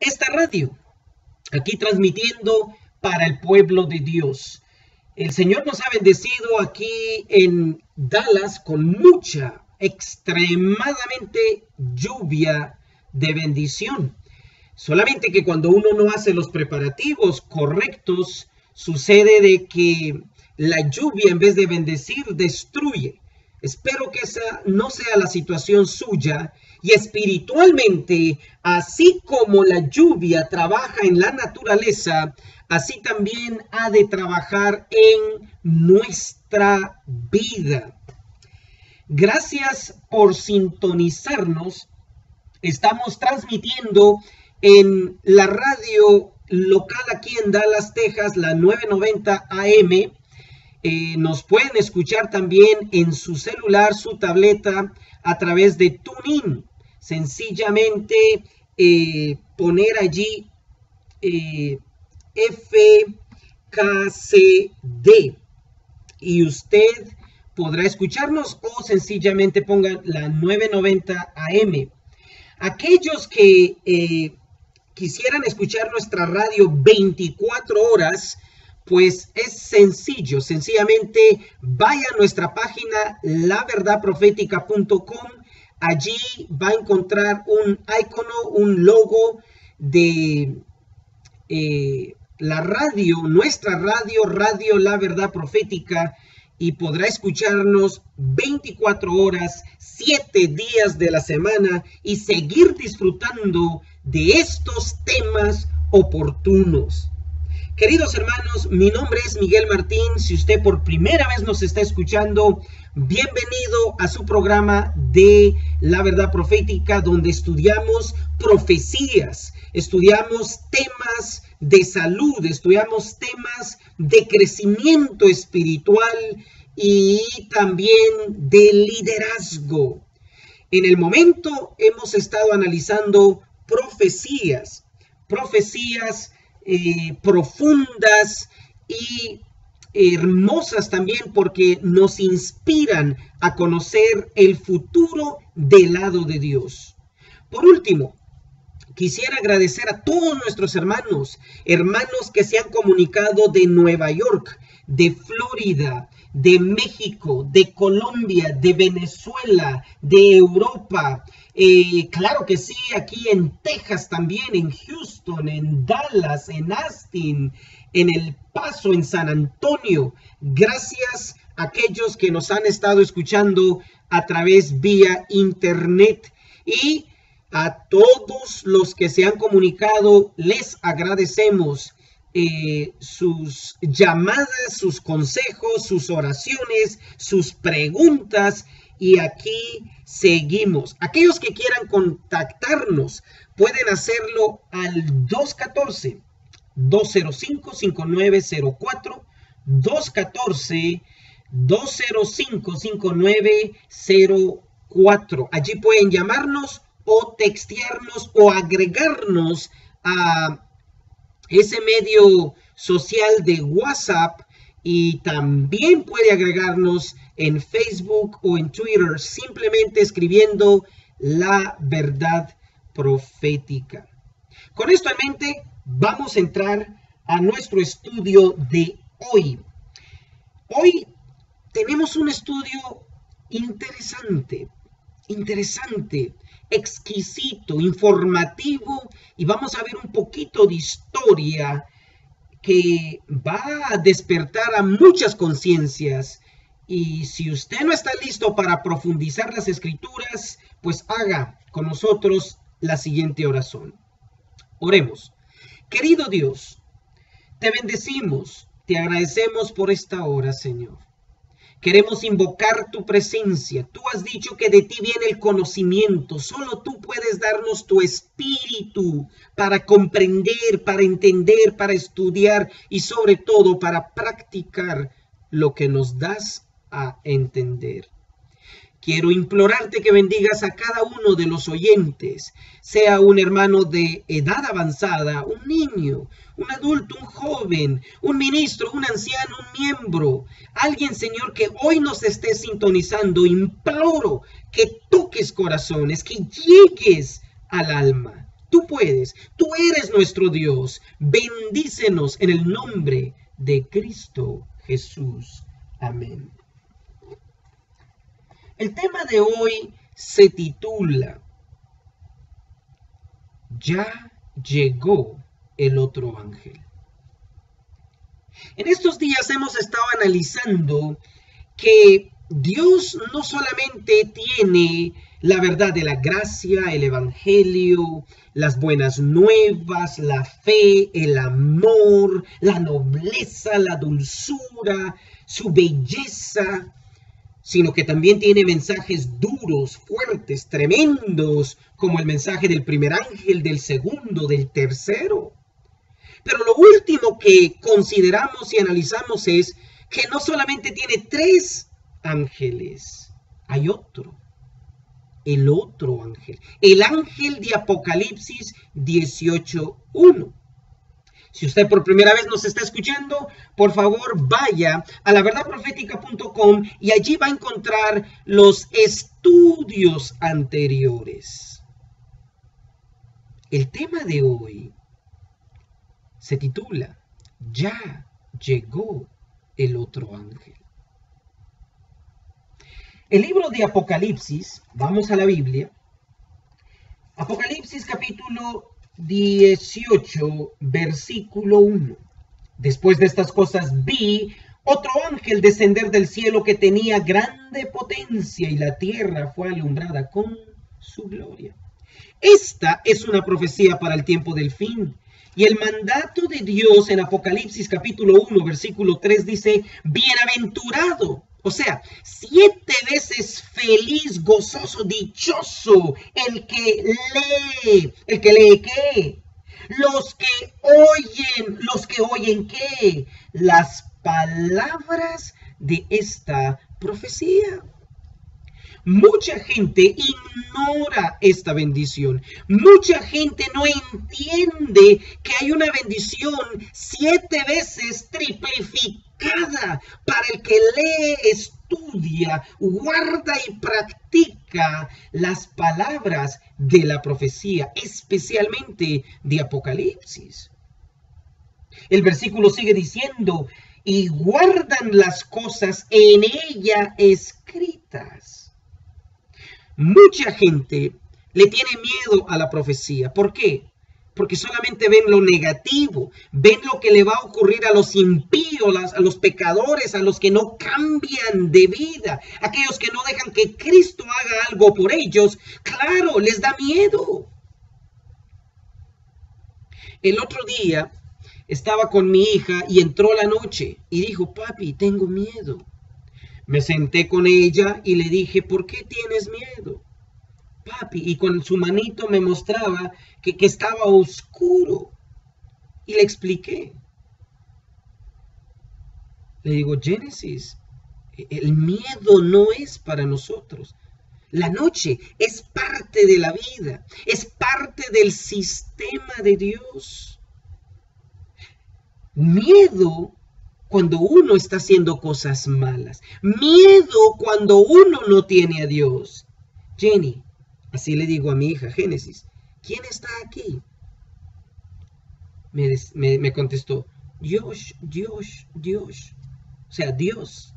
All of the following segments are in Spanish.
esta radio, aquí transmitiendo para el pueblo de Dios. El Señor nos ha bendecido aquí en Dallas con mucha, extremadamente lluvia de bendición. Solamente que cuando uno no hace los preparativos correctos, sucede de que la lluvia en vez de bendecir destruye. Espero que esa no sea la situación suya y espiritualmente, así como la lluvia trabaja en la naturaleza, así también ha de trabajar en nuestra vida. Gracias por sintonizarnos. Estamos transmitiendo en la radio local aquí en Dallas, Texas, la 990 AM. Eh, nos pueden escuchar también en su celular, su tableta, a través de TuneIn. Sencillamente eh, poner allí eh, FKCD y usted podrá escucharnos o sencillamente ponga la 990 AM. Aquellos que quisieran escuchar nuestra radio 24 horas, pues es sencillo, sencillamente vaya a nuestra página laverdadprofética.com, allí va a encontrar un icono, un logo de eh, la radio, nuestra radio, Radio La Verdad Profética, y podrá escucharnos 24 horas, 7 días de la semana y seguir disfrutando de estos temas oportunos. Queridos hermanos, mi nombre es Miguel Martín. Si usted por primera vez nos está escuchando, bienvenido a su programa de la verdad profética, donde estudiamos profecías, estudiamos temas de salud, estudiamos temas de crecimiento espiritual y también de liderazgo. En el momento hemos estado analizando profecías, profecías eh, profundas y hermosas también porque nos inspiran a conocer el futuro del lado de Dios. Por último, quisiera agradecer a todos nuestros hermanos, hermanos que se han comunicado de Nueva York, de Florida, de México, de Colombia, de Venezuela, de Europa. Eh, claro que sí, aquí en Texas también, en Houston, en Dallas, en Austin, en El Paso, en San Antonio. Gracias a aquellos que nos han estado escuchando a través vía internet y a todos los que se han comunicado, les agradecemos eh, sus llamadas, sus consejos, sus oraciones, sus preguntas y aquí seguimos. Aquellos que quieran contactarnos pueden hacerlo al 214 205 5904 214 205 5904. Allí pueden llamarnos o textearnos o agregarnos a ese medio social de WhatsApp y también puede agregarnos en Facebook o en Twitter simplemente escribiendo la verdad profética. Con esto en mente, vamos a entrar a nuestro estudio de hoy. Hoy tenemos un estudio interesante, interesante exquisito, informativo y vamos a ver un poquito de historia que va a despertar a muchas conciencias. Y si usted no está listo para profundizar las escrituras, pues haga con nosotros la siguiente oración. Oremos. Querido Dios, te bendecimos, te agradecemos por esta hora, Señor. Queremos invocar tu presencia. Tú has dicho que de ti viene el conocimiento. Solo tú puedes darnos tu espíritu para comprender, para entender, para estudiar y sobre todo para practicar lo que nos das a entender. Quiero implorarte que bendigas a cada uno de los oyentes, sea un hermano de edad avanzada, un niño, un adulto, un joven, un ministro, un anciano, un miembro, alguien, Señor, que hoy nos esté sintonizando. Imploro que toques corazones, que llegues al alma. Tú puedes, tú eres nuestro Dios. Bendícenos en el nombre de Cristo Jesús. Amén. El tema de hoy se titula Ya llegó el otro ángel. En estos días hemos estado analizando que Dios no solamente tiene la verdad de la gracia, el evangelio, las buenas nuevas, la fe, el amor, la nobleza, la dulzura, su belleza, sino que también tiene mensajes duros, fuertes, tremendos, como el mensaje del primer ángel, del segundo, del tercero. Pero lo último que consideramos y analizamos es que no solamente tiene tres ángeles, hay otro, el otro ángel, el ángel de Apocalipsis 18.1. Si usted por primera vez nos está escuchando, por favor vaya a la laverdadprofética.com y allí va a encontrar los estudios anteriores. El tema de hoy se titula Ya llegó el otro ángel. El libro de Apocalipsis, vamos a la Biblia, Apocalipsis capítulo 18, versículo 1. Después de estas cosas vi otro ángel descender del cielo que tenía grande potencia y la tierra fue alumbrada con su gloria. Esta es una profecía para el tiempo del fin. Y el mandato de Dios en Apocalipsis capítulo 1, versículo 3 dice, bienaventurado o sea, siete veces feliz, gozoso, dichoso, el que lee, el que lee qué? Los que oyen, los que oyen qué? Las palabras de esta profecía. Mucha gente ignora esta bendición. Mucha gente no entiende que hay una bendición siete veces triplificada para el que lee, estudia, guarda y practica las palabras de la profecía, especialmente de Apocalipsis. El versículo sigue diciendo, y guardan las cosas en ella escritas Mucha gente le tiene miedo a la profecía. ¿Por qué? Porque solamente ven lo negativo, ven lo que le va a ocurrir a los impíos, a los pecadores, a los que no cambian de vida, aquellos que no dejan que Cristo haga algo por ellos. Claro, les da miedo. El otro día estaba con mi hija y entró la noche y dijo, papi, tengo miedo. Me senté con ella y le dije, ¿por qué tienes miedo? Papi, y con su manito me mostraba que, estaba oscuro. Y le expliqué. Le digo, Génesis, el miedo no es para nosotros. La noche es parte de la vida, es parte del sistema de Dios. Miedo cuando uno está haciendo cosas malas. Miedo cuando uno no tiene a Dios. Jenny, así le digo a mi hija Génesis, ¿quién está aquí? Me, contestó, Dios, Dios, Dios. O sea, Dios.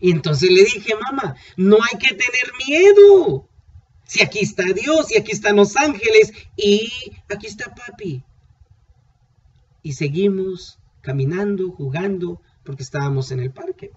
Y entonces le dije, mamá, no hay que tener miedo. Si aquí está Dios y aquí están los ángeles y aquí está papi. Y seguimos caminando, jugando, porque estábamos en el parque.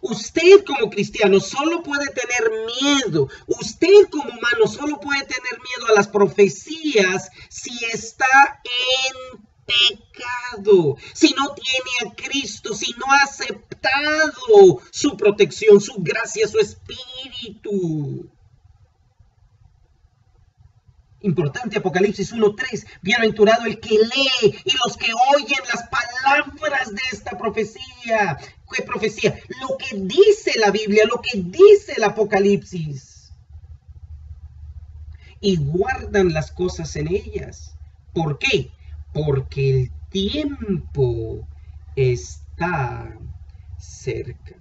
Usted como cristiano solo puede tener miedo. Usted como humano solo puede tener miedo a las profecías si está en pecado, si no tiene a Cristo, si no ha aceptado su protección, su gracia, su espíritu. Importante, Apocalipsis 1.3. Bienaventurado el que lee y los que oyen las palabras de esta profecía. ¿Qué profecía? Lo que dice la Biblia, lo que dice el Apocalipsis. Y guardan las cosas en ellas. ¿Por qué? Porque el tiempo está cerca.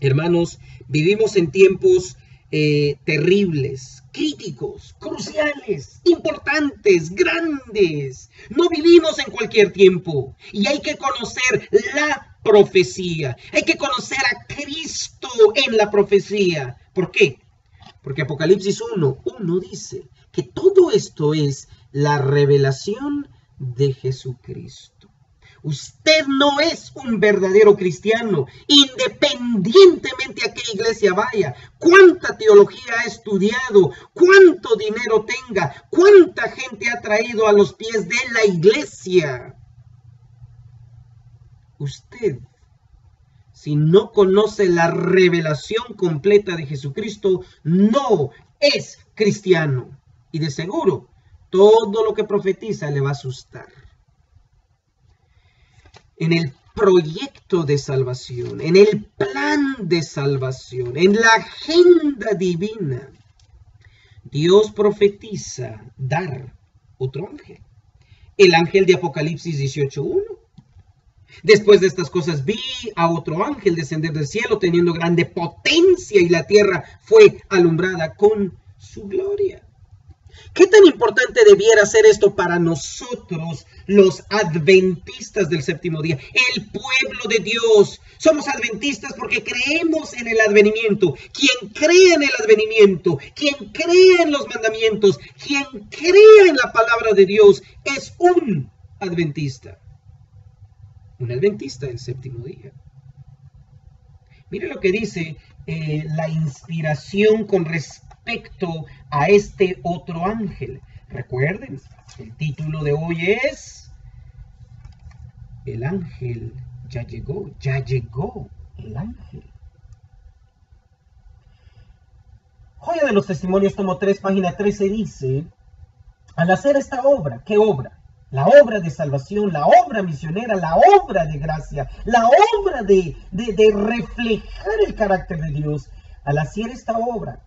Hermanos, vivimos en tiempos eh, terribles, críticos, cruciales, importantes, grandes. No vivimos en cualquier tiempo y hay que conocer la profecía. Hay que conocer a Cristo en la profecía. ¿Por qué? Porque Apocalipsis 1, 1 dice que todo esto es la revelación de Jesucristo. Usted no es un verdadero cristiano, independientemente a qué iglesia vaya, cuánta teología ha estudiado, cuánto dinero tenga, cuánta gente ha traído a los pies de la iglesia. Usted, si no conoce la revelación completa de Jesucristo, no es cristiano. Y de seguro, todo lo que profetiza le va a asustar en el proyecto de salvación, en el plan de salvación, en la agenda divina, Dios profetiza dar otro ángel. El ángel de Apocalipsis 18.1. Después de estas cosas vi a otro ángel descender del cielo teniendo grande potencia y la tierra fue alumbrada con su gloria. ¿Qué tan importante debiera ser esto para nosotros, los adventistas del séptimo día? El pueblo de Dios. Somos adventistas porque creemos en el advenimiento. Quien cree en el advenimiento, quien cree en los mandamientos, quien cree en la palabra de Dios, es un adventista. Un adventista del séptimo día. Mire lo que dice eh, la inspiración con respecto respecto a este otro ángel. Recuerden, el título de hoy es El ángel ya llegó, ya llegó el ángel. Joya de los Testimonios, tomo 3, página 13, dice, al hacer esta obra, ¿qué obra? La obra de salvación, la obra misionera, la obra de gracia, la obra de, de, de reflejar el carácter de Dios. Al hacer esta obra,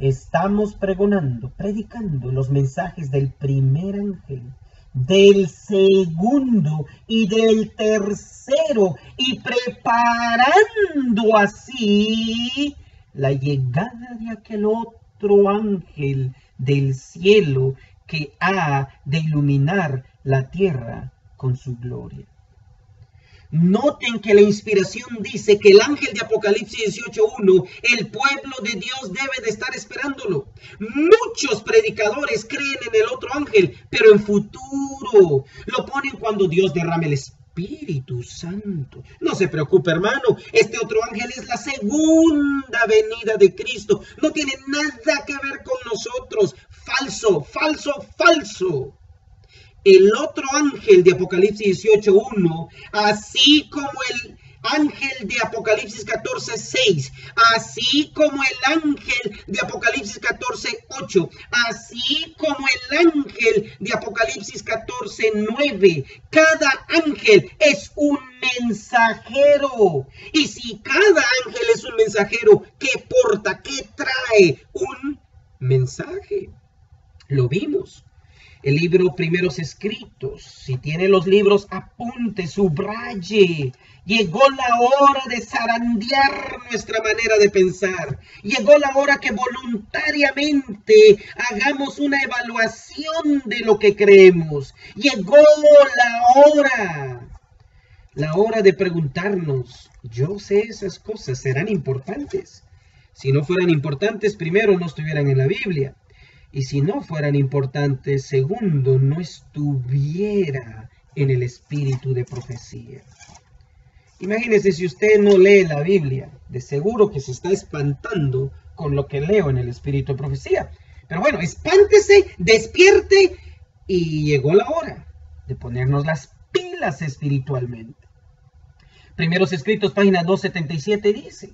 estamos pregonando, predicando los mensajes del primer ángel, del segundo y del tercero y preparando así la llegada de aquel otro ángel del cielo que ha de iluminar la tierra con su gloria. Noten que la inspiración dice que el ángel de Apocalipsis 18.1, el pueblo de Dios debe de estar esperándolo. Muchos predicadores creen en el otro ángel, pero en futuro lo ponen cuando Dios derrame el Espíritu Santo. No se preocupe, hermano. Este otro ángel es la segunda venida de Cristo. No tiene nada que ver con nosotros. Falso, falso, falso el otro ángel de Apocalipsis 18.1, así como el ángel de Apocalipsis 14.6, así como el ángel de Apocalipsis 14.8, así como el ángel de Apocalipsis 14.9. Cada ángel es un mensajero. Y si cada ángel es un mensajero, ¿qué porta? ¿Qué trae? Un mensaje. Lo vimos el libro Primeros Escritos. Si tiene los libros, apunte, subraye. Llegó la hora de zarandear nuestra manera de pensar. Llegó la hora que voluntariamente hagamos una evaluación de lo que creemos. Llegó la hora. La hora de preguntarnos, yo sé esas cosas, serán importantes. Si no fueran importantes, primero no estuvieran en la Biblia y si no fueran importantes, segundo, no estuviera en el espíritu de profecía. Imagínese si usted no lee la Biblia, de seguro que se está espantando con lo que leo en el espíritu de profecía. Pero bueno, espántese, despierte y llegó la hora de ponernos las pilas espiritualmente. Primeros escritos, página 277 dice,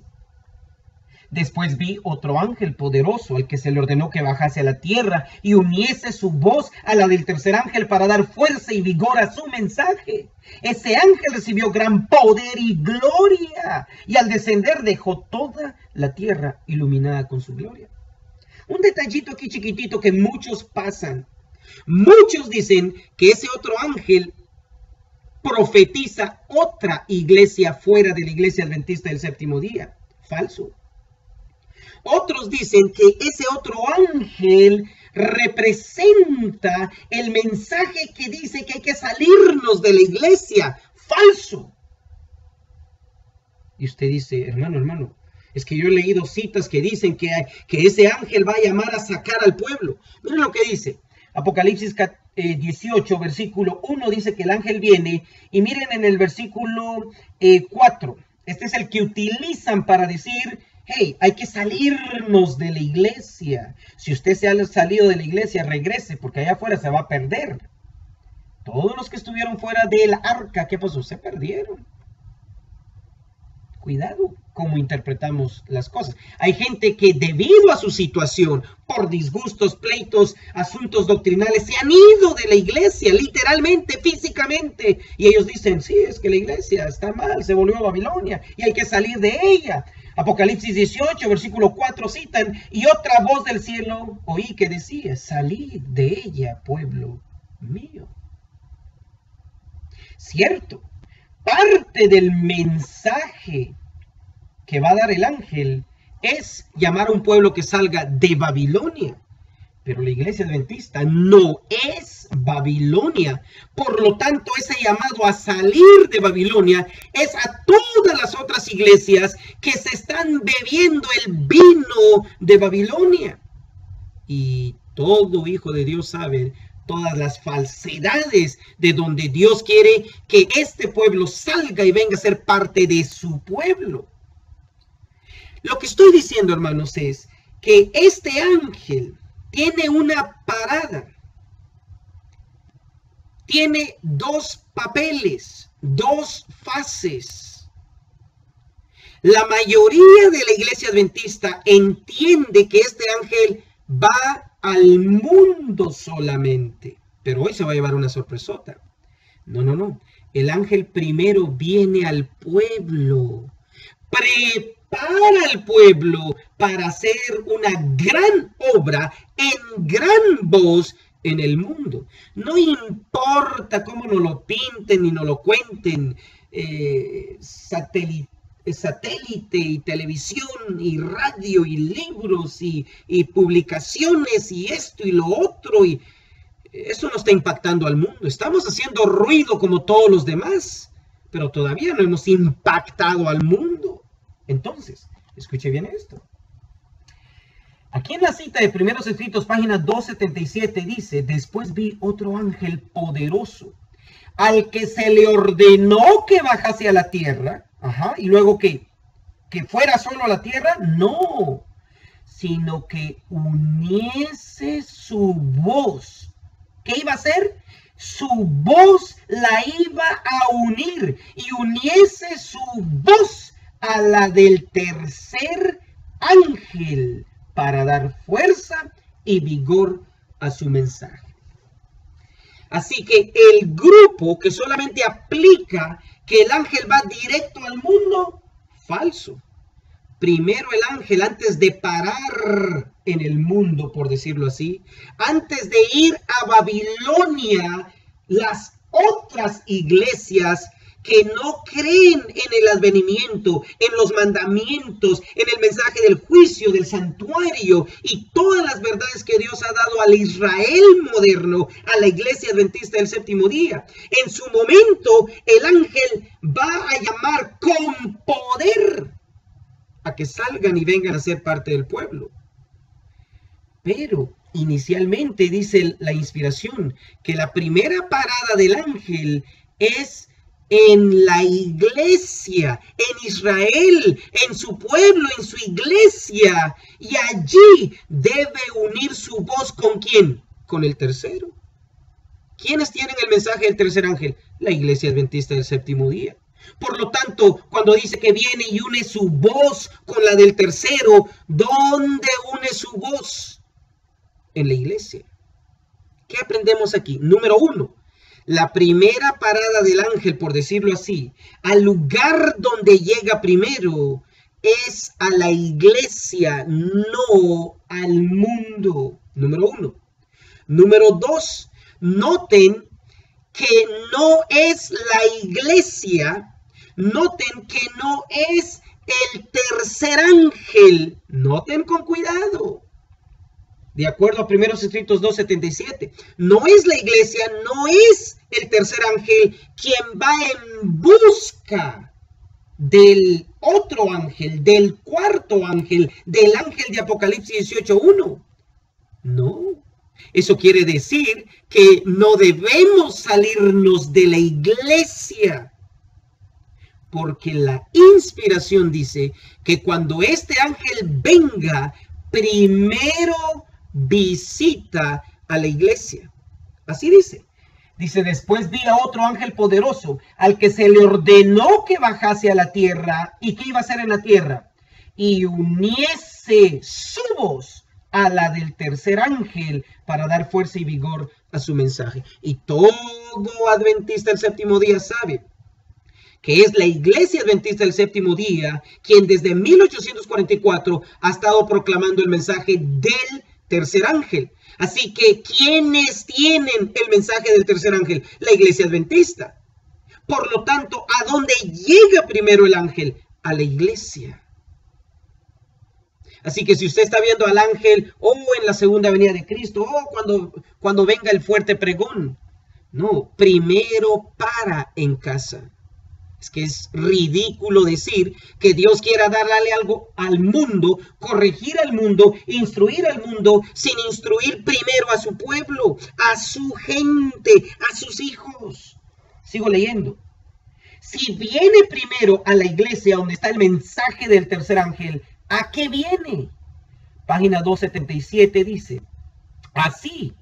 Después vi otro ángel poderoso al que se le ordenó que bajase a la tierra y uniese su voz a la del tercer ángel para dar fuerza y vigor a su mensaje. Ese ángel recibió gran poder y gloria y al descender dejó toda la tierra iluminada con su gloria. Un detallito aquí chiquitito que muchos pasan. Muchos dicen que ese otro ángel profetiza otra iglesia fuera de la iglesia adventista del séptimo día. Falso. Otros dicen que ese otro ángel representa el mensaje que dice que hay que salirnos de la iglesia. Falso. Y usted dice, hermano, hermano, es que yo he leído citas que dicen que, ese ángel va a llamar a sacar al pueblo. Miren lo que dice. Apocalipsis 18, eh, versículo 1 dice que el ángel viene. Y miren en el versículo 4. Eh, este es el que utilizan para decir, hey, hay que salirnos de la iglesia. Si usted se ha salido de la iglesia, regrese, porque allá afuera se va a perder. Todos los que estuvieron fuera del arca, ¿qué pasó? Se perdieron cuidado cómo interpretamos las cosas. Hay gente que debido a su situación, por disgustos, pleitos, asuntos doctrinales, se han ido de la iglesia, literalmente, físicamente. Y ellos dicen, sí, es que la iglesia está mal, se volvió a Babilonia y hay que salir de ella. Apocalipsis 18, versículo 4 citan, y otra voz del cielo oí que decía, salid de ella, pueblo mío. Cierto, parte del mensaje que va a dar el ángel es llamar a un pueblo que salga de Babilonia. Pero la iglesia adventista no es Babilonia. Por lo tanto, ese llamado a salir de Babilonia es a todas las otras iglesias que se están bebiendo el vino de Babilonia. Y todo hijo de Dios sabe todas las falsedades de donde Dios quiere que este pueblo salga y venga a ser parte de su pueblo. Lo que estoy diciendo, hermanos, es que este ángel tiene una parada. Tiene dos papeles, dos fases. La mayoría de la iglesia adventista entiende que este ángel va al mundo solamente. Pero hoy se va a llevar una sorpresota. No, no, no. El ángel primero viene al pueblo. Al pueblo para hacer una gran obra en gran voz en el mundo. No importa cómo nos lo pinten y nos lo cuenten. Eh, satélite satélite y televisión y radio y libros y, publicaciones y esto y lo otro y eso no está impactando al mundo. Estamos haciendo ruido como todos los demás, pero todavía no hemos impactado al mundo. Entonces, escuche bien esto. Aquí en la cita de Primeros Escritos, página 277, dice, después vi otro ángel poderoso, al que se le ordenó que bajase a la tierra Ajá, y luego que, que fuera solo a la tierra, no, sino que uniese su voz. ¿Qué iba a hacer? Su voz la iba a unir y uniese su voz a la del tercer ángel para dar fuerza y vigor a su mensaje. Así que el grupo que solamente aplica que el ángel va directo al mundo, falso. Primero el ángel, antes de parar en el mundo, por decirlo así, antes de ir a Babilonia, las otras iglesias que no creen en el advenimiento, en los mandamientos, en el mensaje del juicio, del santuario y todas las verdades que Dios ha dado al Israel moderno, a la iglesia adventista del séptimo día. En su momento, el ángel va a llamar con poder a que salgan y vengan a ser parte del pueblo. Pero inicialmente dice la inspiración que la primera parada del ángel es en la iglesia, en Israel, en su pueblo, en su iglesia. Y allí debe unir su voz con quién? Con el tercero. ¿Quiénes tienen el mensaje del tercer ángel? La iglesia adventista del séptimo día. Por lo tanto, cuando dice que viene y une su voz con la del tercero, ¿dónde une su voz? En la iglesia. ¿Qué aprendemos aquí? Número uno, la primera parada del ángel, por decirlo así, al lugar donde llega primero, es a la iglesia, no al mundo. Número uno. Número dos, noten que no es la iglesia, noten que no es el tercer ángel, noten con cuidado, de acuerdo a primeros escritos 2.77, no es la iglesia, no es el tercer ángel quien va en busca del otro ángel, del cuarto ángel, del ángel de Apocalipsis 18.1. No, eso quiere decir que no debemos salirnos de la iglesia. Porque la inspiración dice que cuando este ángel venga, primero visita a la iglesia. Así dice. Dice, después vi a otro ángel poderoso al que se le ordenó que bajase a la tierra. ¿Y qué iba a hacer en la tierra? Y uniese su voz a la del tercer ángel para dar fuerza y vigor a su mensaje. Y todo adventista del séptimo día sabe que es la iglesia adventista del séptimo día quien desde 1844 ha estado proclamando el mensaje del tercer ángel. Así que, ¿quiénes tienen el mensaje del tercer ángel? La iglesia adventista. Por lo tanto, ¿a dónde llega primero el ángel? A la iglesia. Así que si usted está viendo al ángel o en la segunda venida de Cristo o cuando, cuando venga el fuerte pregón, no, primero para en casa. Es que es ridículo decir que Dios quiera darle algo al mundo, corregir al mundo, instruir al mundo, sin instruir primero a su pueblo, a su gente, a sus hijos. Sigo leyendo. Si viene primero a la iglesia donde está el mensaje del tercer ángel, ¿a qué viene? Página 277 dice, así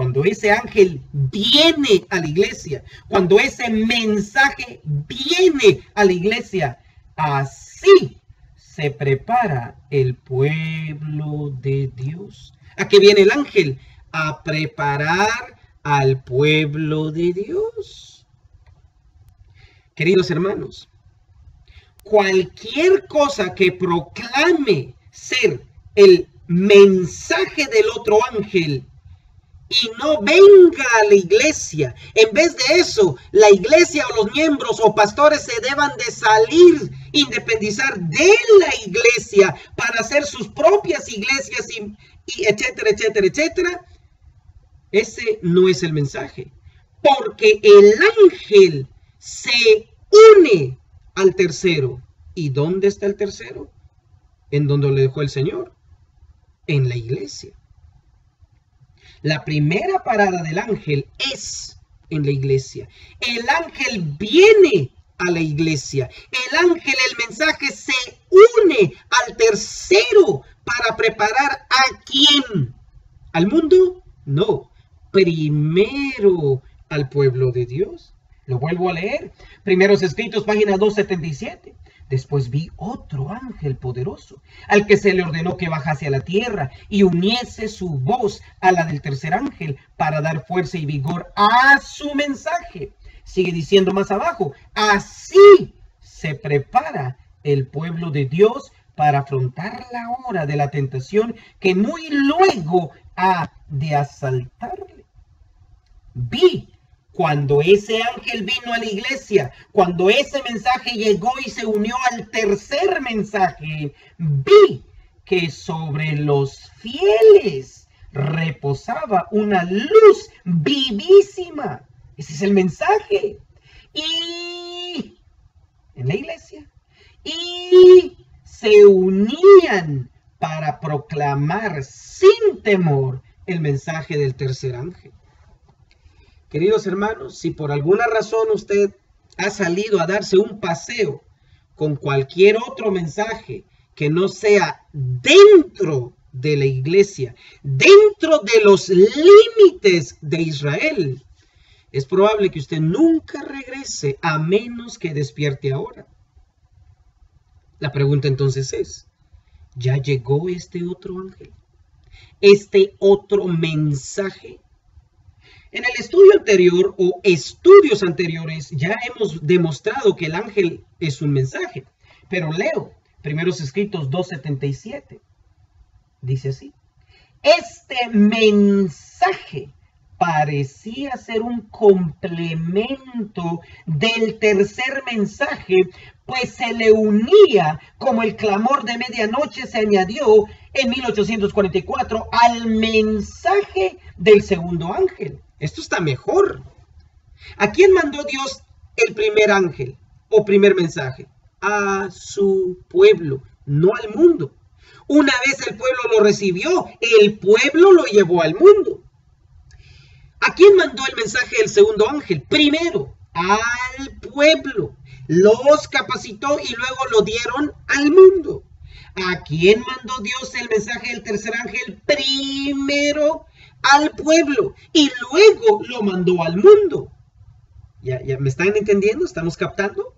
cuando ese ángel viene a la iglesia, cuando ese mensaje viene a la iglesia, así se prepara el pueblo de Dios. ¿A qué viene el ángel? A preparar al pueblo de Dios. Queridos hermanos, cualquier cosa que proclame ser el mensaje del otro ángel y no venga a la iglesia. En vez de eso, la iglesia o los miembros o pastores se deban de salir, independizar de la iglesia para hacer sus propias iglesias y, etcétera, etcétera, etcétera. Ese no es el mensaje. Porque el ángel se une al tercero. ¿Y dónde está el tercero? En donde le dejó el Señor. En la iglesia. La primera parada del ángel es en la iglesia. El ángel viene a la iglesia. El ángel, el mensaje se une al tercero para preparar a quién? ¿Al mundo? No, primero al pueblo de Dios. Lo vuelvo a leer. Primeros escritos, página 277. Después vi otro ángel poderoso, al que se le ordenó que bajase a la tierra y uniese su voz a la del tercer ángel para dar fuerza y vigor a su mensaje. Sigue diciendo más abajo, así se prepara el pueblo de Dios para afrontar la hora de la tentación que muy luego ha de asaltarle. Vi cuando ese ángel vino a la iglesia, cuando ese mensaje llegó y se unió al tercer mensaje, vi que sobre los fieles reposaba una luz vivísima. Ese es el mensaje. Y en la iglesia. Y se unían para proclamar sin temor el mensaje del tercer ángel. Queridos hermanos, si por alguna razón usted ha salido a darse un paseo con cualquier otro mensaje que no sea dentro de la iglesia, dentro de los límites de Israel, es probable que usted nunca regrese a menos que despierte ahora. La pregunta entonces es, ¿ya llegó este otro ángel? ¿Este otro mensaje? En el estudio anterior o estudios anteriores ya hemos demostrado que el ángel es un mensaje. Pero leo primeros escritos 2.77. Dice así. Este mensaje parecía ser un complemento del tercer mensaje, pues se le unía como el clamor de medianoche se añadió en 1844 al mensaje del segundo ángel. Esto está mejor. ¿A quién mandó Dios el primer ángel o primer mensaje? A su pueblo, no al mundo. Una vez el pueblo lo recibió, el pueblo lo llevó al mundo. ¿A quién mandó el mensaje del segundo ángel? Primero, al pueblo. Los capacitó y luego lo dieron al mundo. ¿A quién mandó Dios el mensaje del tercer ángel? Primero al pueblo y luego lo mandó al mundo. ¿Ya, ya me están entendiendo? ¿Estamos captando?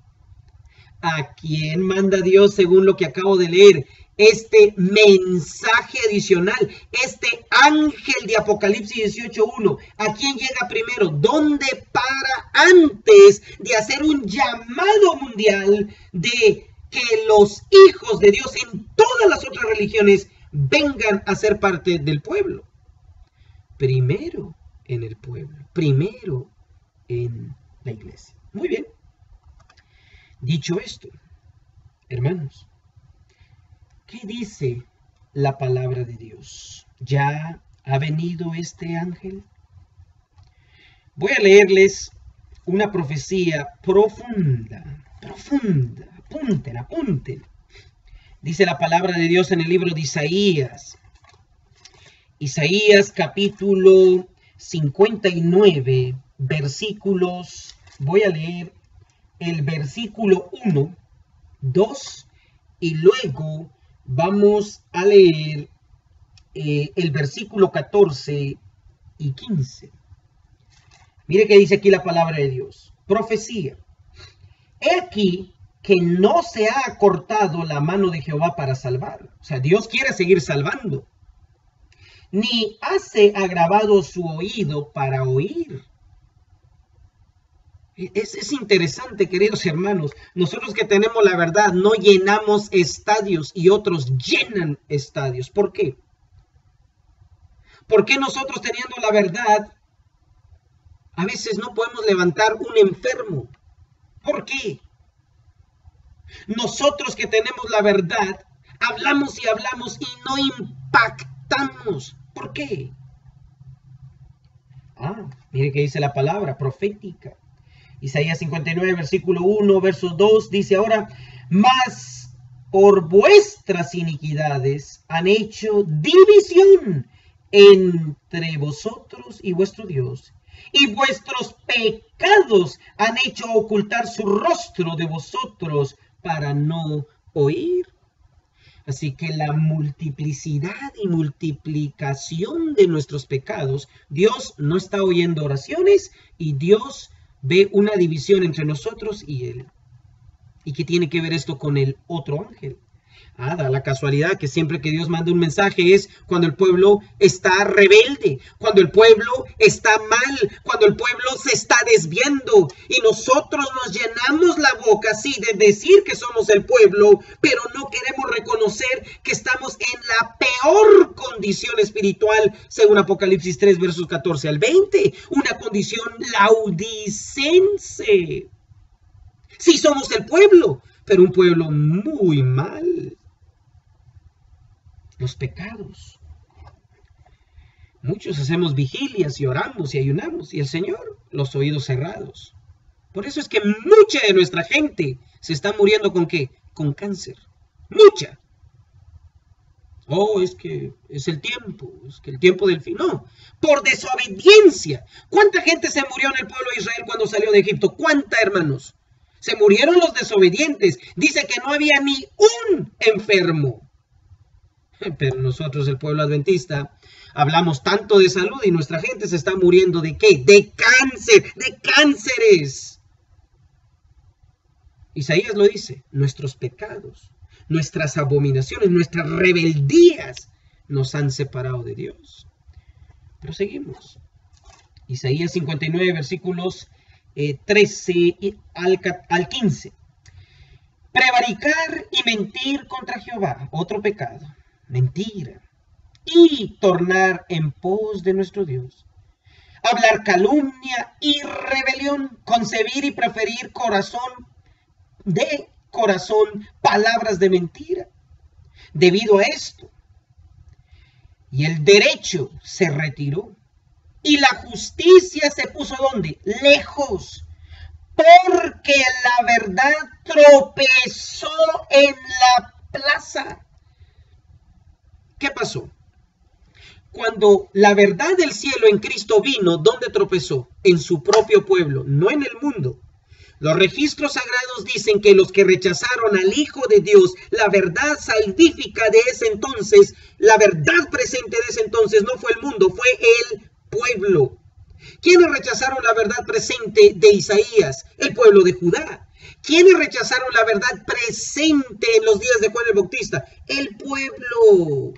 ¿A quién manda Dios según lo que acabo de leer? este mensaje adicional, este ángel de Apocalipsis 18.1, ¿a quién llega primero? ¿Dónde para antes de hacer un llamado mundial de que los hijos de Dios en todas las otras religiones vengan a ser parte del pueblo? Primero en el pueblo, primero en la iglesia. Muy bien. Dicho esto, hermanos, ¿Qué dice la palabra de Dios? ¿Ya ha venido este ángel? Voy a leerles una profecía profunda, profunda. Apunten, apunten. Dice la palabra de Dios en el libro de Isaías. Isaías capítulo 59, versículos. Voy a leer el versículo 1, 2 y luego Vamos a leer eh, el versículo 14 y 15. Mire que dice aquí la palabra de Dios. Profecía. He aquí que no se ha cortado la mano de Jehová para salvar. O sea, Dios quiere seguir salvando. Ni hace agravado su oído para oír. Es, interesante, queridos hermanos. Nosotros que tenemos la verdad no llenamos estadios y otros llenan estadios. ¿Por qué? ¿Por qué nosotros teniendo la verdad a veces no podemos levantar un enfermo? ¿Por qué? Nosotros que tenemos la verdad hablamos y hablamos y no impactamos. ¿Por qué? Ah, mire que dice la palabra profética. Isaías 59, versículo 1, verso 2, dice ahora, mas por vuestras iniquidades han hecho división entre vosotros y vuestro Dios, y vuestros pecados han hecho ocultar su rostro de vosotros para no oír. Así que la multiplicidad y multiplicación de nuestros pecados, Dios no está oyendo oraciones y Dios ve una división entre nosotros y él. ¿Y qué tiene que ver esto con el otro ángel? Ah, da la casualidad que siempre que Dios manda un mensaje es cuando el pueblo está rebelde, cuando el pueblo está mal, cuando el pueblo se está desviando. Y nosotros nos llenamos la boca, sí, de decir que somos el pueblo, pero no queremos reconocer que estamos en la peor condición espiritual, según Apocalipsis 3, versos 14 al 20. Una condición laudicense. Sí somos el pueblo, pero un pueblo muy mal los pecados. Muchos hacemos vigilias y oramos y ayunamos y el Señor los oídos cerrados. Por eso es que mucha de nuestra gente se está muriendo con qué? Con cáncer. Mucha. Oh, es que es el tiempo, es que el tiempo del fin. No, por desobediencia. ¿Cuánta gente se murió en el pueblo de Israel cuando salió de Egipto? ¿Cuánta, hermanos? Se murieron los desobedientes. Dice que no había ni un enfermo. Pero nosotros, el pueblo adventista, hablamos tanto de salud y nuestra gente se está muriendo de qué? De cáncer, de cánceres. Isaías lo dice, nuestros pecados, nuestras abominaciones, nuestras rebeldías nos han separado de Dios. Proseguimos. Isaías 59, versículos 13 eh, al, al 15. Prevaricar y mentir contra Jehová, otro pecado mentira, y tornar en pos de nuestro Dios. hablar calumnia y rebelión, concebir y preferir corazón de corazón palabras de mentira. Debido a esto, y el derecho se retiró, y la justicia se puso donde? Lejos, porque la verdad tropezó en la plaza. ¿Qué pasó? Cuando la verdad del cielo en Cristo vino, ¿dónde tropezó? En su propio pueblo, no en el mundo. Los registros sagrados dicen que los que rechazaron al Hijo de Dios, la verdad salvífica de ese entonces, la verdad presente de ese entonces, no fue el mundo, fue el pueblo. ¿Quiénes rechazaron la verdad presente de Isaías? El pueblo de Judá. ¿Quiénes rechazaron la verdad presente en los días de Juan el Bautista? El pueblo.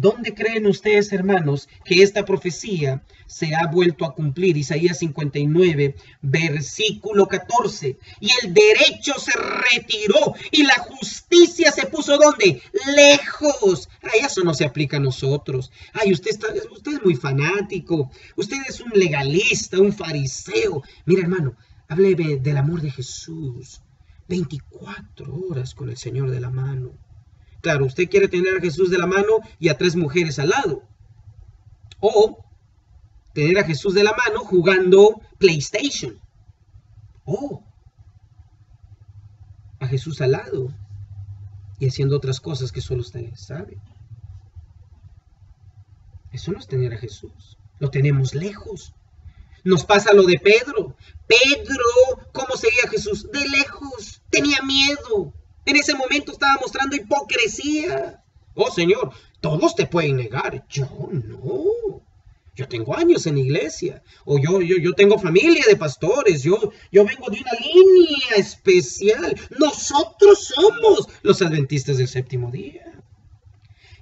¿Dónde creen ustedes, hermanos, que esta profecía se ha vuelto a cumplir? Isaías 59, versículo 14. Y el derecho se retiró y la justicia se puso ¿dónde? Lejos. Ay, eso no se aplica a nosotros. Ay, usted, está, usted es muy fanático. Usted es un legalista, un fariseo. Mira, hermano, hable del amor de Jesús. 24 horas con el Señor de la mano. Claro, usted quiere tener a Jesús de la mano y a tres mujeres al lado. O tener a Jesús de la mano jugando PlayStation. O a Jesús al lado y haciendo otras cosas que solo usted sabe. Eso no es tener a Jesús. Lo tenemos lejos. Nos pasa lo de Pedro. Pedro, ¿cómo seguía Jesús? De lejos. Tenía miedo. En ese momento estaba mostrando hipocresía. Oh Señor, todos te pueden negar. Yo no. Yo tengo años en iglesia. O yo, yo, yo tengo familia de pastores. Yo, yo vengo de una línea especial. Nosotros somos los adventistas del séptimo día.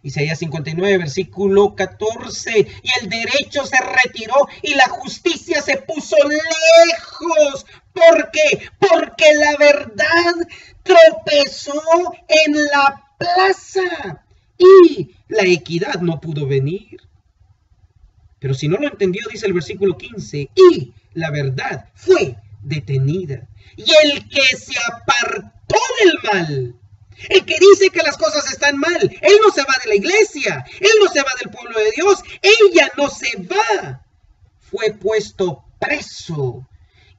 Isaías 59, versículo 14. Y el derecho se retiró y la justicia se puso lejos. ¿Por qué? Porque la verdad tropezó en la plaza y la equidad no pudo venir. Pero si no lo entendió, dice el versículo 15, y la verdad fue detenida. Y el que se apartó del mal, el que dice que las cosas están mal, él no se va de la iglesia, él no se va del pueblo de Dios, ella no se va. Fue puesto preso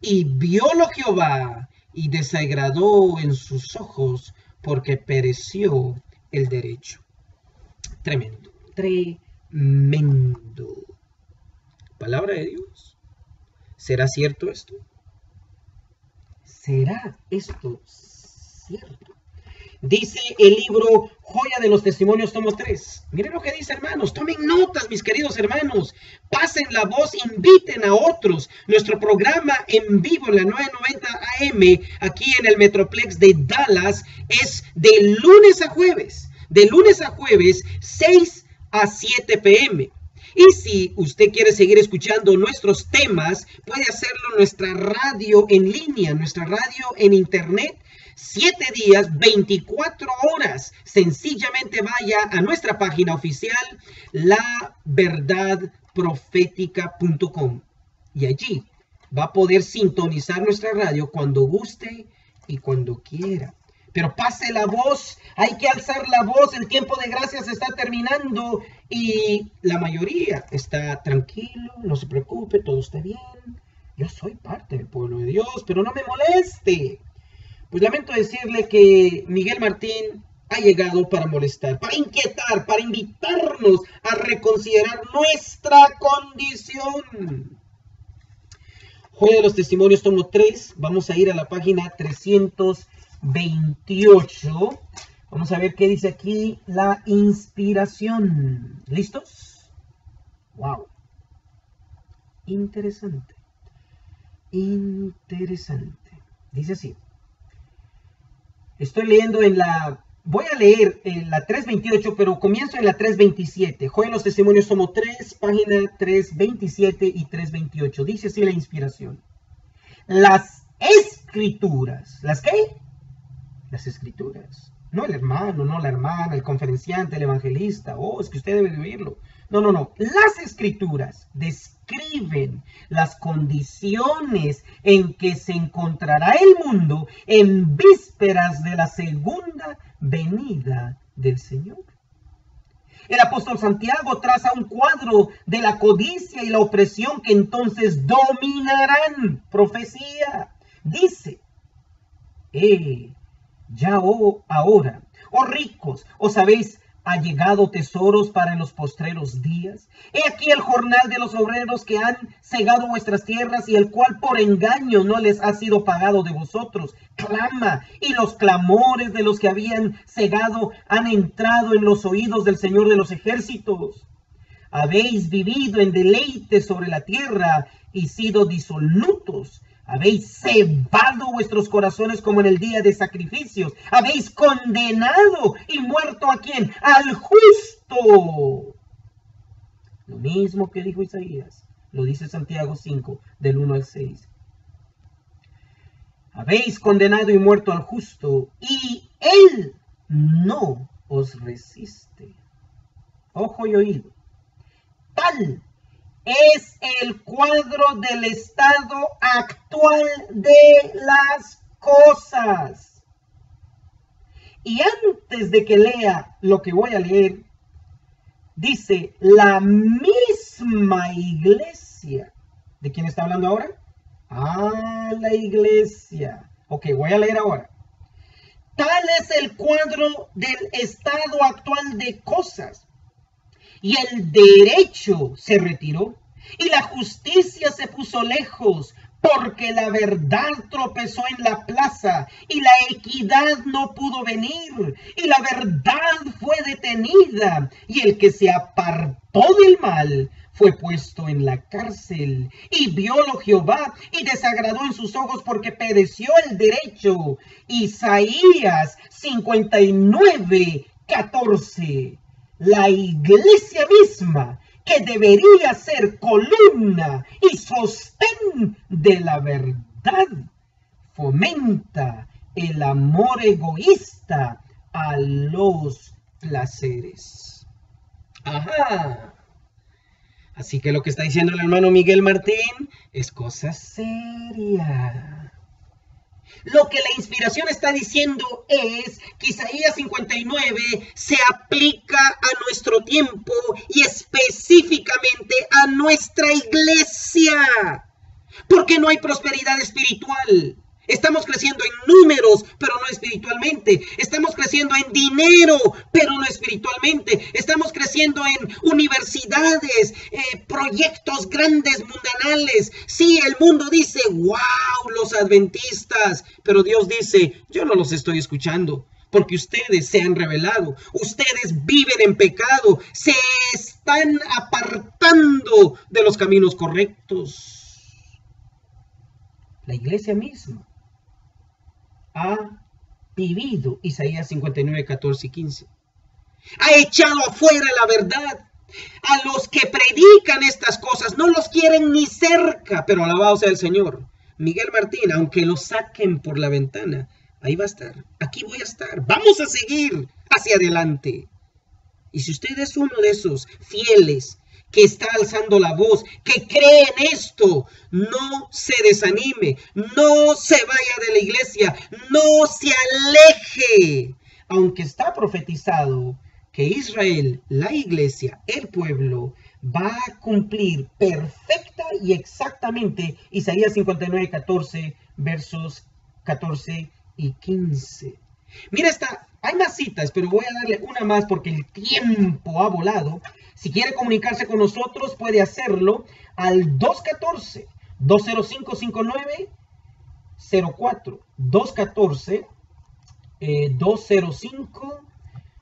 y viólo Jehová y desagradó en sus ojos porque pereció el derecho. Tremendo, tremendo. Palabra de Dios. ¿Será cierto esto? ¿Será esto cierto? Dice el libro Joya de los Testimonios, tomo 3. Miren lo que dice, hermanos. Tomen notas, mis queridos hermanos. Pasen la voz, inviten a otros. Nuestro programa en vivo en la 990 AM, aquí en el Metroplex de Dallas, es de lunes a jueves. De lunes a jueves, 6 a 7 pm. Y si usted quiere seguir escuchando nuestros temas, puede hacerlo nuestra radio en línea, nuestra radio en internet siete días, 24 horas. Sencillamente vaya a nuestra página oficial, laverdadprofética.com. Y allí va a poder sintonizar nuestra radio cuando guste y cuando quiera. Pero pase la voz, hay que alzar la voz, el tiempo de gracia se está terminando y la mayoría está tranquilo, no se preocupe, todo está bien. Yo soy parte del pueblo de Dios, pero no me moleste. Pues lamento decirle que Miguel Martín ha llegado para molestar, para inquietar, para invitarnos a reconsiderar nuestra condición. Joya de los Testimonios, tomo 3. Vamos a ir a la página 328. Vamos a ver qué dice aquí la inspiración. ¿Listos? ¡Wow! Interesante. Interesante. Dice así. Estoy leyendo en la, voy a leer en la 328, pero comienzo en la 327. Joder, los testimonios somos 3, página 327 y 328. Dice así la inspiración. Las escrituras. ¿Las qué? Las escrituras. No el hermano, no la hermana, el conferenciante, el evangelista. Oh, es que usted debe oírlo. No, no, no. Las escrituras describen las condiciones en que se encontrará el mundo en vísperas de la segunda venida del Señor. El apóstol Santiago traza un cuadro de la codicia y la opresión que entonces dominarán. Profecía. Dice, ya oh, ahora, oh ricos, os habéis llegado tesoros para los postreros días. He aquí el jornal de los obreros que han cegado vuestras tierras y el cual por engaño no les ha sido pagado de vosotros. Clama y los clamores de los que habían cegado han entrado en los oídos del Señor de los ejércitos. Habéis vivido en deleite sobre la tierra y sido disolutos habéis cebado vuestros corazones como en el día de sacrificios. Habéis condenado y muerto a quién? Al justo. Lo mismo que dijo Isaías, lo dice Santiago 5, del 1 al 6. Habéis condenado y muerto al justo, y él no os resiste. Ojo y oído. Tal es el cuadro del estado actual de las cosas. Y antes de que lea lo que voy a leer, dice la misma iglesia. ¿De quién está hablando ahora? Ah, la iglesia. Ok, voy a leer ahora. Tal es el cuadro del estado actual de cosas y el derecho se retiró y la justicia se puso lejos porque la verdad tropezó en la plaza y la equidad no pudo venir y la verdad fue detenida y el que se apartó del mal fue puesto en la cárcel y viólo Jehová y desagradó en sus ojos porque pereció el derecho. Isaías 59, 14 la iglesia misma, que debería ser columna y sostén de la verdad, fomenta el amor egoísta a los placeres. Ajá. Así que lo que está diciendo el hermano Miguel Martín es cosa seria. Lo que la inspiración está diciendo es que Isaías 59 se aplica a nuestro tiempo y específicamente a nuestra iglesia. Porque no hay prosperidad espiritual. Estamos creciendo en números, pero no espiritualmente. Estamos creciendo en dinero, pero no espiritualmente. Estamos creciendo en universidades, eh, proyectos grandes, mundanales. Sí, el mundo dice, wow, los adventistas. Pero Dios dice, yo no los estoy escuchando porque ustedes se han revelado, ustedes viven en pecado, se están apartando de los caminos correctos. La iglesia misma ha vivido Isaías 59, 14 y 15. Ha echado afuera la verdad. A los que predican estas cosas no los quieren ni cerca, pero alabado sea el Señor. Miguel Martín, aunque lo saquen por la ventana, ahí va a estar. Aquí voy a estar. Vamos a seguir hacia adelante. Y si usted es uno de esos fieles que está alzando la voz, que cree en esto, no se desanime, no se vaya de la iglesia, no se aleje, aunque está profetizado que Israel, la iglesia, el pueblo, va a cumplir perfecta y exactamente Isaías 59, 14, versos 14 y 15. Mira esta, hay más citas, pero voy a darle una más porque el tiempo ha volado. Si quiere comunicarse con nosotros, puede hacerlo al 214 205 5904 214 205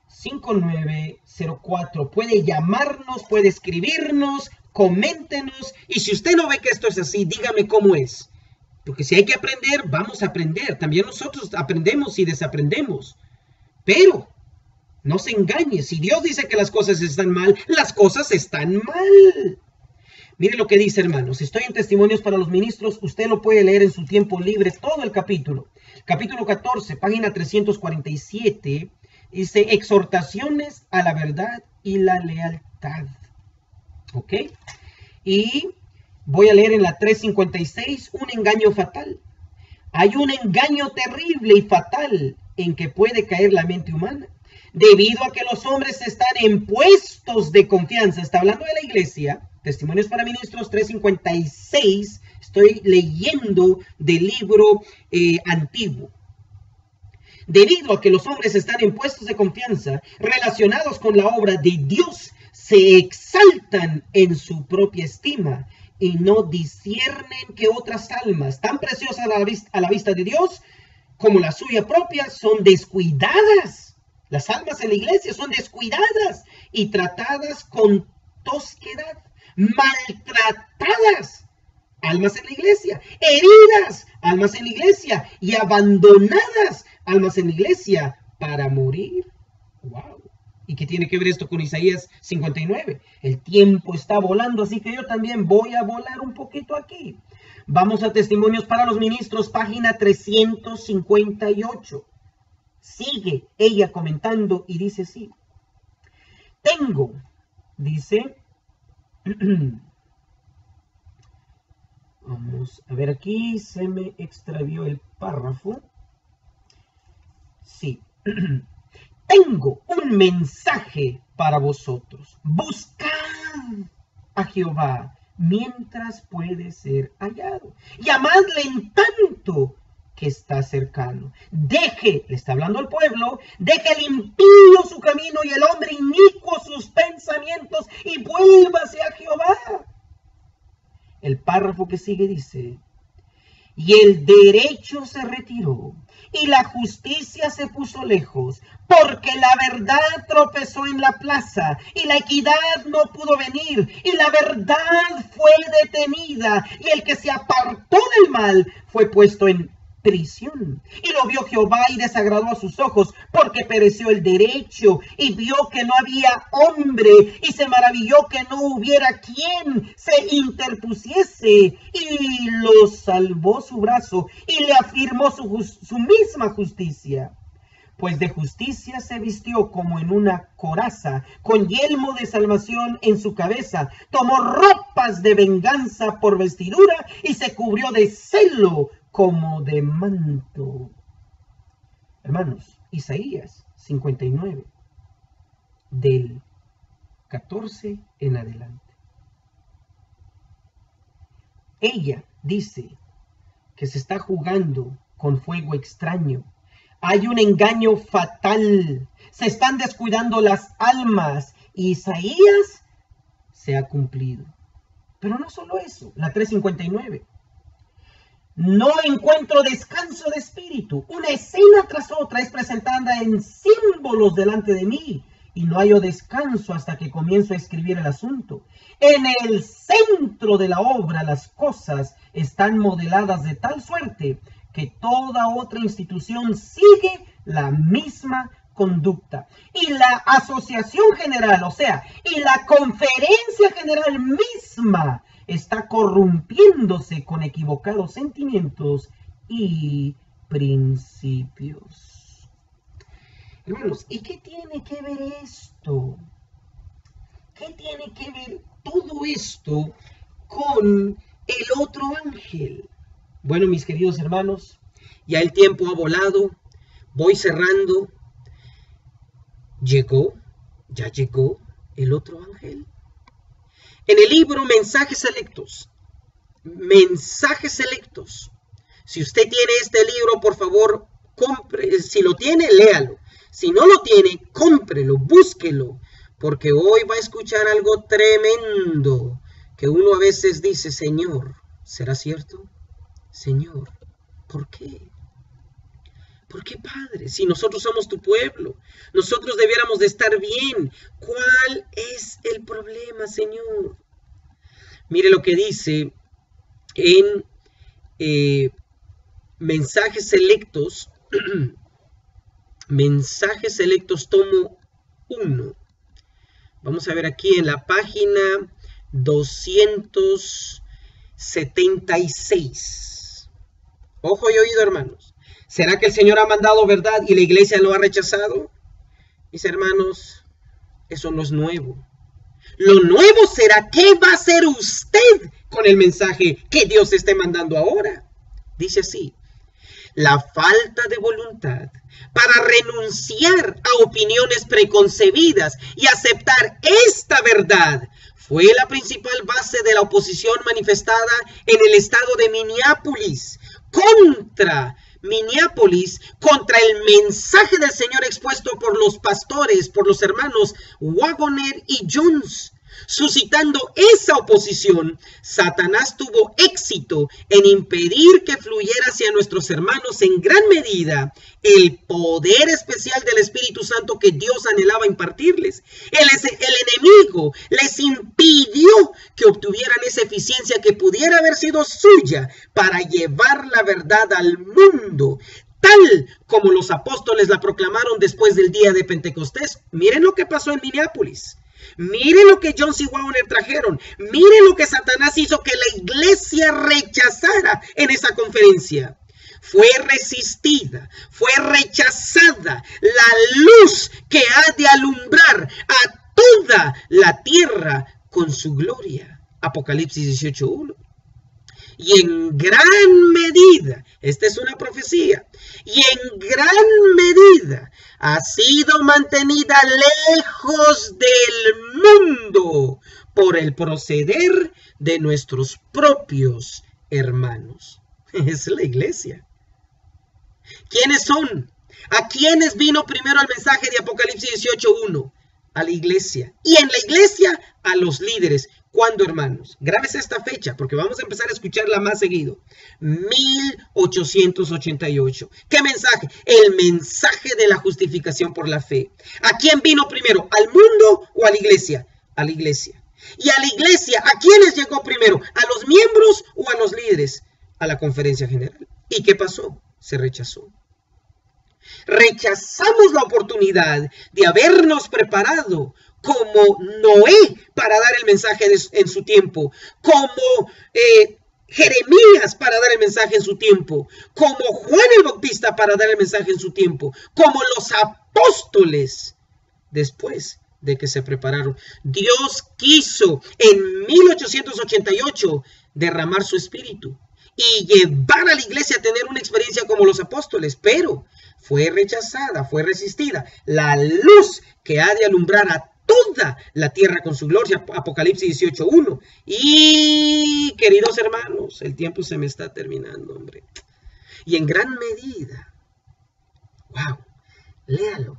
5904. Puede llamarnos, puede escribirnos, coméntenos. Y si usted no ve que esto es así, dígame cómo es. Porque si hay que aprender, vamos a aprender. También nosotros aprendemos y desaprendemos. Pero no se engañe, si Dios dice que las cosas están mal, las cosas están mal. Mire lo que dice, hermanos. Estoy en testimonios para los ministros. Usted lo puede leer en su tiempo libre, todo el capítulo. Capítulo 14, página 347. Dice, exhortaciones a la verdad y la lealtad. ¿Ok? Y voy a leer en la 356 un engaño fatal. Hay un engaño terrible y fatal en que puede caer la mente humana. Debido a que los hombres están en puestos de confianza. Está hablando de la iglesia. Testimonios para Ministros 356. Estoy leyendo del libro eh, antiguo. Debido a que los hombres están en puestos de confianza relacionados con la obra de Dios, se exaltan en su propia estima y no disciernen que otras almas tan preciosas a la, vista, de Dios como la suya propia son descuidadas. Las almas en la iglesia son descuidadas y tratadas con tosquedad, maltratadas. Almas en la iglesia, heridas, almas en la iglesia y abandonadas, almas en la iglesia para morir. Wow. ¿Y qué tiene que ver esto con Isaías 59? El tiempo está volando, así que yo también voy a volar un poquito aquí. Vamos a Testimonios para los Ministros, página 358. Sigue ella comentando y dice así. Tengo, dice, vamos a ver aquí, se me extravió el párrafo. Sí. tengo un mensaje para vosotros. Buscad a Jehová mientras puede ser hallado. Llamadle en tanto que está cercano. Deje, le está hablando al pueblo, deje el impío su camino y el hombre inicuo sus pensamientos y vuélvase a Jehová. El párrafo que sigue dice, y el derecho se retiró y la justicia se puso lejos, porque la verdad tropezó en la plaza y la equidad no pudo venir y la verdad fue detenida y el que se apartó del mal fue puesto en prisión. Y lo vio Jehová y desagradó a sus ojos, porque pereció el derecho, y vio que no había hombre, y se maravilló que no hubiera quien se interpusiese, y lo salvó su brazo, y le afirmó su, su misma justicia pues de justicia se vistió como en una coraza, con yelmo de salvación en su cabeza, tomó ropas de venganza por vestidura y se cubrió de celo como de manto. Hermanos, Isaías 59, del 14 en adelante. Ella dice que se está jugando con fuego extraño. Hay un engaño fatal. Se están descuidando las almas. Isaías se ha cumplido. Pero no solo eso, la 359. No encuentro descanso de espíritu. Una escena tras otra es presentada en símbolos delante de mí y no hallo descanso hasta que comienzo a escribir el asunto. En el centro de la obra las cosas están modeladas de tal suerte que toda otra institución sigue la misma conducta. Y la asociación general, o sea, y la conferencia general misma está corrompiéndose con equivocados sentimientos y principios. Hermanos, ¿y qué tiene que ver esto? ¿Qué tiene que ver todo esto con el otro ángel? Bueno, mis queridos hermanos, ya el tiempo ha volado, voy cerrando. Llegó, ya llegó el otro ángel. En el libro Mensajes Selectos, Mensajes Selectos. Si usted tiene este libro, por favor, compre. Si lo tiene, léalo. Si no lo tiene, cómprelo, búsquelo, porque hoy va a escuchar algo tremendo que uno a veces dice, Señor, ¿será cierto? Señor, ¿por qué? ¿Por qué, Padre? Si nosotros somos tu pueblo, nosotros debiéramos de estar bien. ¿Cuál es el problema, Señor? Mire lo que dice en eh, mensajes selectos, mensajes selectos tomo 1. Vamos a ver aquí en la página 276. Ojo y oído, hermanos. ¿Será que el Señor ha mandado verdad y la iglesia lo ha rechazado? Mis hermanos, eso no es nuevo. Lo nuevo será qué va a hacer usted con el mensaje que Dios esté mandando ahora. Dice así, la falta de voluntad para renunciar a opiniones preconcebidas y aceptar esta verdad fue la principal base de la oposición manifestada en el estado de Minneapolis contra Minneapolis contra el mensaje del Señor expuesto por los pastores, por los hermanos Wagoner y Jones. Suscitando esa oposición, Satanás tuvo éxito en impedir que fluyera hacia nuestros hermanos en gran medida el poder especial del Espíritu Santo que Dios anhelaba impartirles. El, el enemigo les impidió que obtuvieran esa eficiencia que pudiera haber sido suya para llevar la verdad al mundo tal como los apóstoles la proclamaron después del día de Pentecostés. Miren lo que pasó en Minneapolis. Mire lo que John C. Wagner trajeron. Mire lo que Satanás hizo que la iglesia rechazara en esa conferencia. Fue resistida, fue rechazada la luz que ha de alumbrar a toda la tierra con su gloria. Apocalipsis 18.1 y en gran medida, esta es una profecía, y en gran medida ha sido mantenida lejos del mundo por el proceder de nuestros propios hermanos. Es la iglesia. ¿Quiénes son? ¿A quiénes vino primero el mensaje de Apocalipsis 18.1? A la iglesia. Y en la iglesia a los líderes. ¿Cuándo, hermanos? Grabes esta fecha porque vamos a empezar a escucharla más seguido. 1888. ¿Qué mensaje? El mensaje de la justificación por la fe. ¿A quién vino primero? ¿Al mundo o a la iglesia? A la iglesia. ¿Y a la iglesia a quiénes llegó primero? ¿A los miembros o a los líderes? A la conferencia general. ¿Y qué pasó? Se rechazó. Rechazamos la oportunidad de habernos preparado como Noé para dar el mensaje en su tiempo, como eh, Jeremías para dar el mensaje en su tiempo, como Juan el Bautista para dar el mensaje en su tiempo, como los apóstoles después de que se prepararon. Dios quiso en 1888 derramar su espíritu y llevar a la iglesia a tener una experiencia como los apóstoles, pero fue rechazada, fue resistida. La luz que ha de alumbrar a toda la tierra con su gloria. Apocalipsis 18.1. Y queridos hermanos, el tiempo se me está terminando, hombre. Y en gran medida, wow, léalo.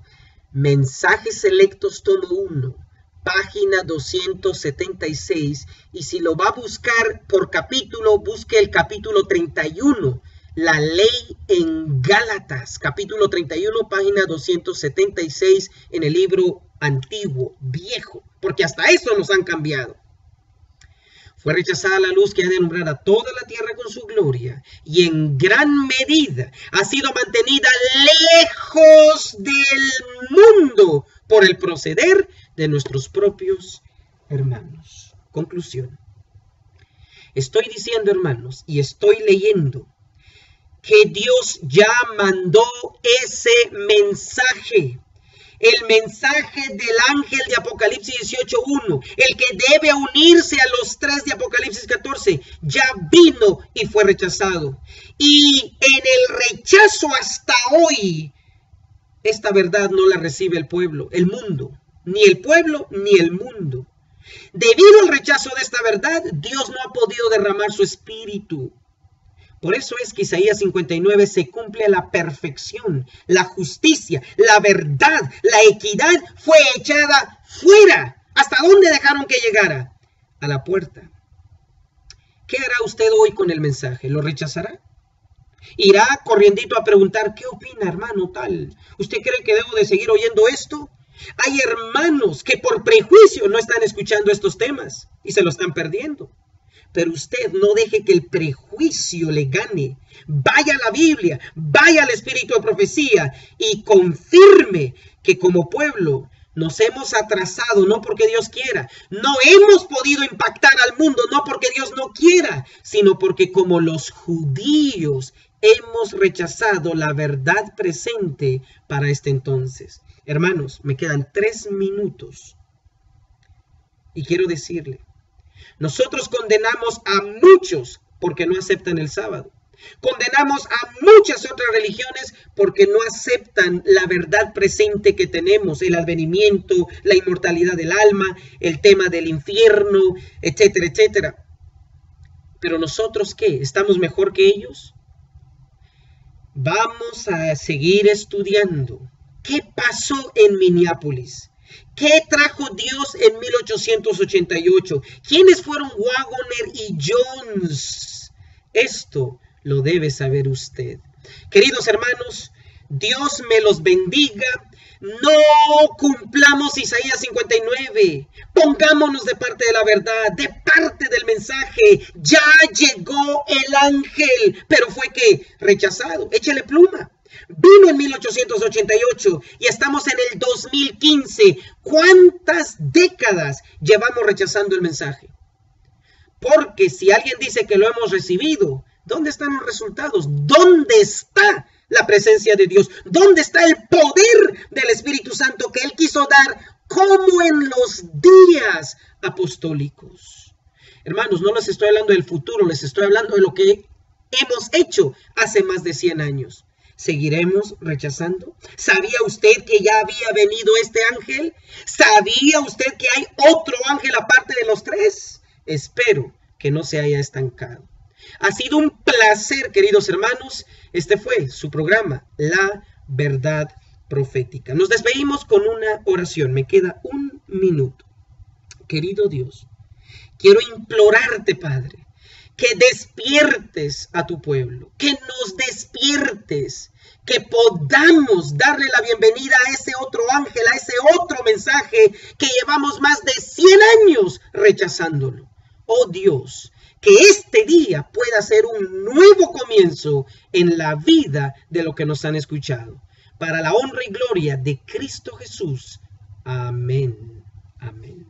Mensajes selectos tomo 1, página 276. Y si lo va a buscar por capítulo, busque el capítulo 31 la ley en Gálatas, capítulo 31, página 276 en el libro antiguo, viejo, porque hasta eso nos han cambiado. Fue rechazada la luz que ha de alumbrar a toda la tierra con su gloria y en gran medida ha sido mantenida lejos del mundo por el proceder de nuestros propios hermanos. Conclusión. Estoy diciendo, hermanos, y estoy leyendo que Dios ya mandó ese mensaje. El mensaje del ángel de Apocalipsis 18.1, el que debe unirse a los tres de Apocalipsis 14, ya vino y fue rechazado. Y en el rechazo hasta hoy, esta verdad no la recibe el pueblo, el mundo, ni el pueblo ni el mundo. Debido al rechazo de esta verdad, Dios no ha podido derramar su espíritu. Por eso es que Isaías 59 se cumple a la perfección. La justicia, la verdad, la equidad fue echada fuera. ¿Hasta dónde dejaron que llegara? A la puerta. ¿Qué hará usted hoy con el mensaje? ¿Lo rechazará? ¿Irá corriendito a preguntar, ¿qué opina hermano tal? ¿Usted cree que debo de seguir oyendo esto? Hay hermanos que por prejuicio no están escuchando estos temas y se lo están perdiendo. Pero usted no deje que el prejuicio le gane. Vaya a la Biblia, vaya al espíritu de profecía y confirme que como pueblo nos hemos atrasado, no porque Dios quiera. No hemos podido impactar al mundo, no porque Dios no quiera, sino porque como los judíos hemos rechazado la verdad presente para este entonces. Hermanos, me quedan tres minutos Y quiero decirle, nosotros condenamos a muchos porque no aceptan el sábado. Condenamos a muchas otras religiones porque no aceptan la verdad presente que tenemos, el advenimiento, la inmortalidad del alma, el tema del infierno, etcétera, etcétera. Pero nosotros qué? ¿Estamos mejor que ellos? Vamos a seguir estudiando. ¿Qué pasó en Minneapolis? ¿Qué trajo Dios en 1888? ¿Quiénes fueron Wagoner y Jones? Esto lo debe saber usted. Queridos hermanos, Dios me los bendiga. No cumplamos Isaías 59. Pongámonos de parte de la verdad, de parte del mensaje. Ya llegó el ángel, pero fue que rechazado. Échale pluma. Vino en 1888 y estamos en el 2015. ¿Cuántas décadas llevamos rechazando el mensaje? Porque si alguien dice que lo hemos recibido, ¿Dónde están los resultados? ¿Dónde está la presencia de Dios? ¿Dónde está el poder del Espíritu Santo que Él quiso dar como en los días apostólicos? Hermanos, no les estoy hablando del futuro, les estoy hablando de lo que hemos hecho hace más de 100 años. ¿Seguiremos rechazando? ¿Sabía usted que ya había venido este ángel? ¿Sabía usted que hay otro ángel aparte de los tres? Espero que no se haya estancado. Ha sido un placer, queridos hermanos. Este fue su programa, La Verdad Profética. Nos despedimos con una oración. Me queda un minuto. Querido Dios, quiero implorarte, Padre, que despiertes a tu pueblo, que nos despiertes, que podamos darle la bienvenida a ese otro ángel, a ese otro mensaje que llevamos más de 100 años rechazándolo. Oh Dios, que este día pueda ser un nuevo comienzo en la vida de lo que nos han escuchado. Para la honra y gloria de Cristo Jesús. Amén. Amén.